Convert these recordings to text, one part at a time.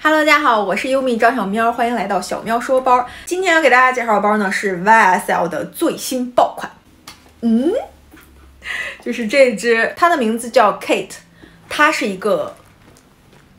Hello，大家好，我是优米张小喵，欢迎来到小喵说包。今天要给大家介绍的包呢是 YSL 的最新爆款，嗯，就是这只，它的名字叫 Kate，它是一个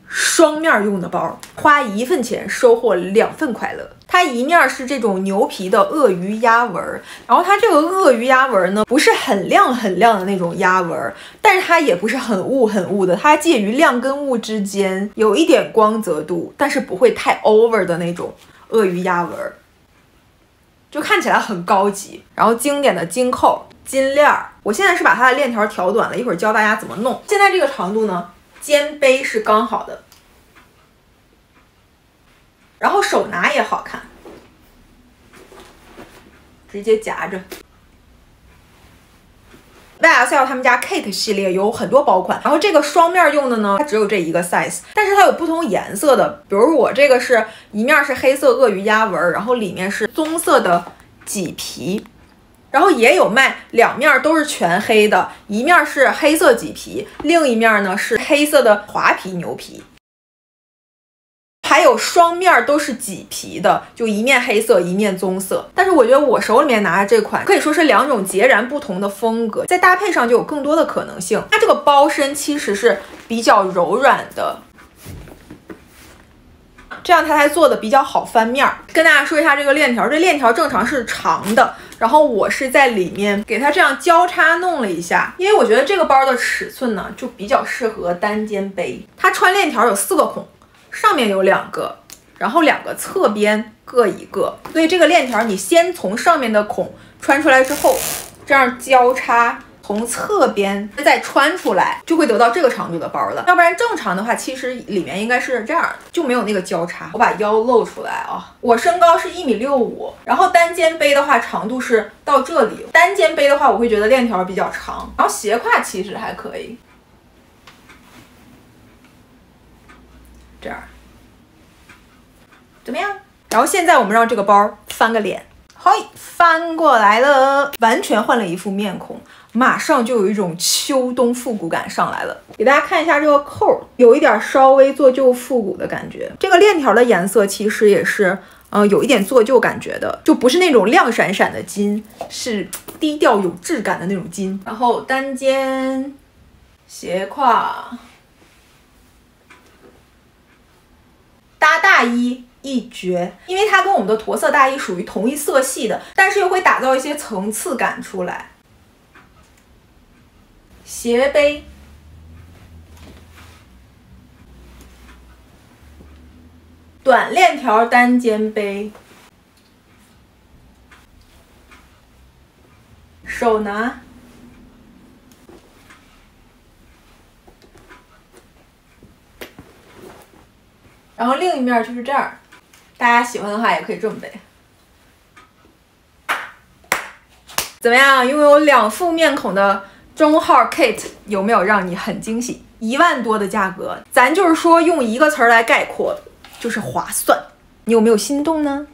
双面用的包，花一份钱收获两份快乐。它一面是这种牛皮的鳄鱼压纹，然后它这个鳄鱼压纹呢，不是很亮很亮的那种压纹，但是它也不是很雾很雾的，它介于亮跟雾之间，有一点光泽度，但是不会太 over 的那种鳄鱼压纹，就看起来很高级。然后经典的金扣、金链儿，我现在是把它的链条调短了，一会儿教大家怎么弄。现在这个长度呢，肩背是刚好的。然后手拿也好看，直接夹着。YSL 他们家 Kate 系列有很多包款，然后这个双面用的呢，它只有这一个 size，但是它有不同颜色的，比如我这个是一面是黑色鳄鱼压纹，然后里面是棕色的麂皮，然后也有卖两面都是全黑的，一面是黑色麂皮，另一面呢是黑色的华皮牛皮。还有双面都是麂皮的，就一面黑色，一面棕色。但是我觉得我手里面拿的这款可以说是两种截然不同的风格，在搭配上就有更多的可能性。它这个包身其实是比较柔软的，这样它才做的比较好翻面。跟大家说一下这个链条，这链条正常是长的，然后我是在里面给它这样交叉弄了一下，因为我觉得这个包的尺寸呢就比较适合单肩背。它穿链条有四个孔。上面有两个，然后两个侧边各一个，所以这个链条你先从上面的孔穿出来之后，这样交叉，从侧边再穿出来，就会得到这个长度的包了。要不然正常的话，其实里面应该是这样，就没有那个交叉。我把腰露出来啊，我身高是一米六五，然后单肩背的话长度是到这里，单肩背的话我会觉得链条比较长，然后斜挎其实还可以。这样怎么样？然后现在我们让这个包翻个脸，嘿，翻过来了，完全换了一副面孔，马上就有一种秋冬复古感上来了。给大家看一下这个扣，有一点稍微做旧复古的感觉。这个链条的颜色其实也是，嗯，有一点做旧感觉的，就不是那种亮闪闪的金，是低调有质感的那种金。然后单肩斜挎。搭大衣一绝，因为它跟我们的驼色大衣属于同一色系的，但是又会打造一些层次感出来。斜背，短链条单肩背，手拿。然后另一面就是这儿，大家喜欢的话也可以这么背。怎么样？拥有两副面孔的中号 Kate 有没有让你很惊喜？一万多的价格，咱就是说用一个词儿来概括，就是划算。你有没有心动呢？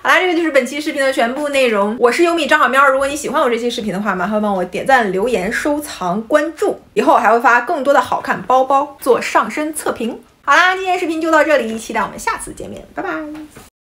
好啦，这个就是本期视频的全部内容。我是优米张小喵，如果你喜欢我这期视频的话，麻烦帮我点赞、留言、收藏、关注。以后还会发更多的好看包包做上身测评。好啦，今天视频就到这里，期待我们下次见面，拜拜。